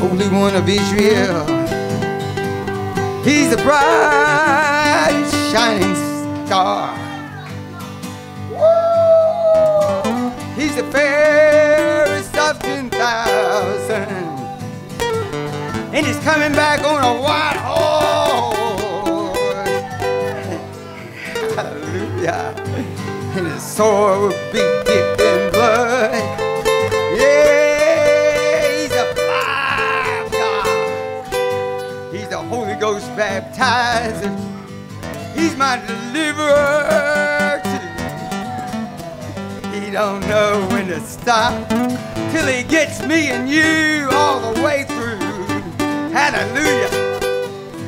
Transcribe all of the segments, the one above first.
Holy One of Israel. He's a bright, shining star. Woo! He's the fairest of ten thousand. And he's coming back on a white horse. Hallelujah. And his sword will be dipped He's the Holy Ghost baptizer. He's my deliverer too. He don't know when to stop till he gets me and you all the way through. Hallelujah.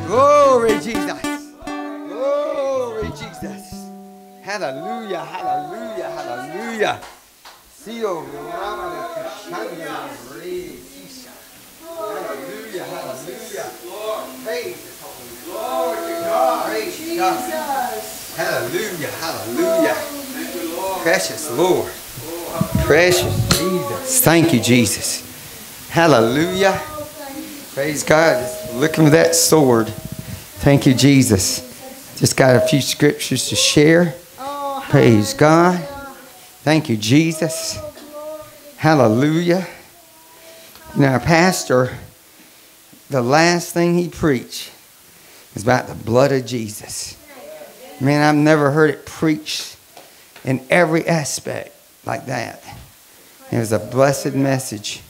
Glory Jesus. Glory Jesus. Hallelujah, hallelujah, hallelujah. Hallelujah, hallelujah. Glory to God. Praise God. Hallelujah, hallelujah. Precious Lord. Precious Jesus. Thank you, Jesus. Hallelujah. Praise God. Looking for that sword. Thank you, Jesus. Just got a few scriptures to share. Praise God. Thank you, Jesus. Hallelujah. Now, Pastor, the last thing he preached is about the blood of Jesus. Man, I've never heard it preached in every aspect like that. It was a blessed message.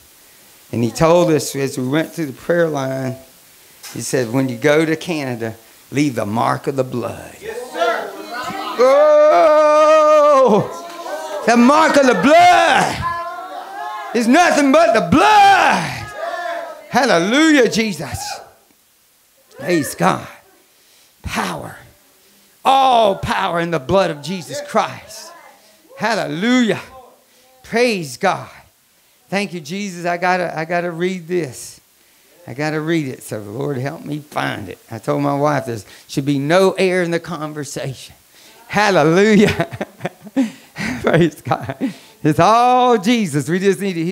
And he told us as we went through the prayer line, he said, when you go to Canada, leave the mark of the blood. Yes, sir. Oh, the mark of the blood is nothing but the blood. Hallelujah, Jesus. Praise God. Power. All power in the blood of Jesus Christ. Hallelujah. Praise God. Thank you, Jesus. I gotta, I gotta read this. I gotta read it. So Lord help me find it. I told my wife there should be no air in the conversation. Hallelujah. Praise God. It's all Jesus. We just need to